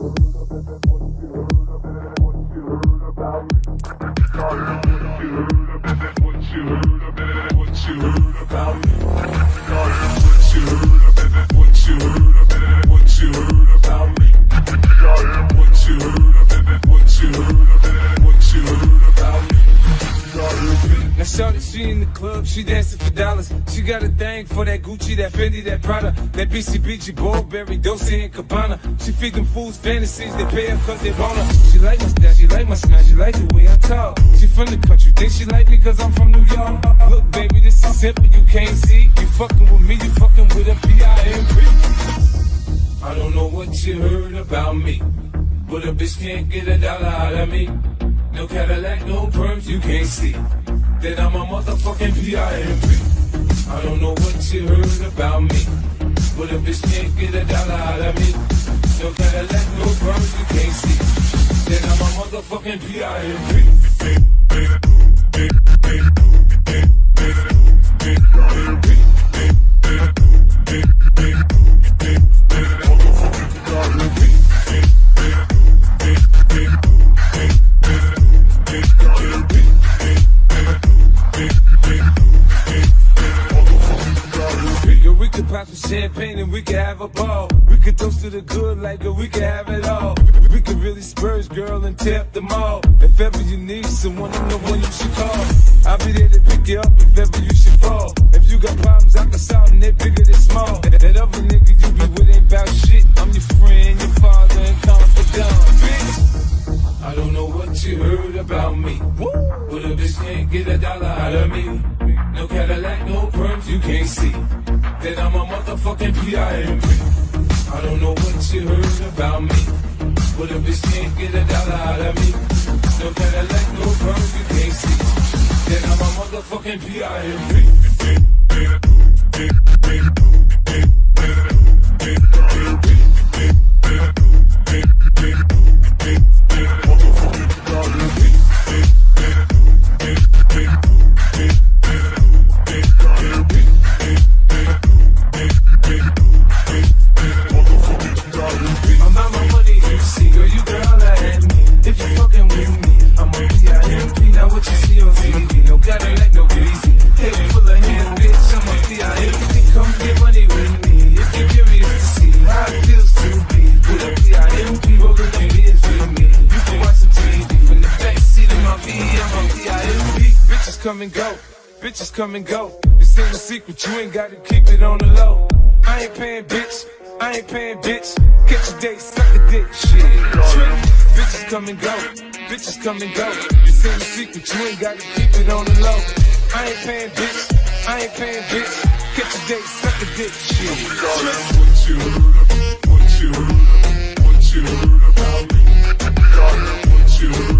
Thank you. Now shorty, she in the club, she dancing for dollars. She got a thing for that Gucci, that Fendi, that Prada, that BCBG, Burberry, Dolce and Gabbana. She feed them fools fantasies, they pay her cause they want her. She like my style, she like my smile, she like the way I talk. She from the country, think she like me cause I'm from New York. Look baby, this is simple, you can't see. You fucking with me, you fucking with a P-I-M-P. I don't know what you heard about me, but a bitch can't get a dollar out of me. No Cadillac, no perms, you can't see. That I'm a motherfucking P.I.M.P. I don't know what you heard about me, but a bitch can't get a dollar out of me. No Cadillac, no perms, you can't see. That I'm a motherfucking Yo, champagne and we could have a ball. We could toast to the good like a we could have it all. We could really spurge, girl, and tear up the mall. If ever you need someone, I'm the one you should call. I'll be there to pick you up if ever you should fall. If you got problems, I can solve them, they're bigger than small. That, that other nigga you be with ain't about shit. I'm your friend, your father, and confidant, bitch. I don't know what you heard about me. But a bitch can't get a dollar out of me. No Cadillac, no perms, you can't see. That I'm a motherfucking P.I.M.P. I don't know what you heard about me. But a bitch can't get a dollar out of me. No Cadillac, no perms, you can't see. That I'm a motherfucking P.I.M.P. B-I-M-B. Bitches come and go, bitches come and go. This ain't a secret, you ain't gotta keep it on the low. I ain't paying bitch, I ain't paying bitch. Catch a date, suck a dick, shit. Bitches come and go, bitches come and go. This ain't a secret, you ain't gotta keep it on the low. I ain't paying bitch, I ain't paying bitch. Catch a date, suck a dick, shit. Trick. What you heard about, what you heard about, what you heard about me. What you heard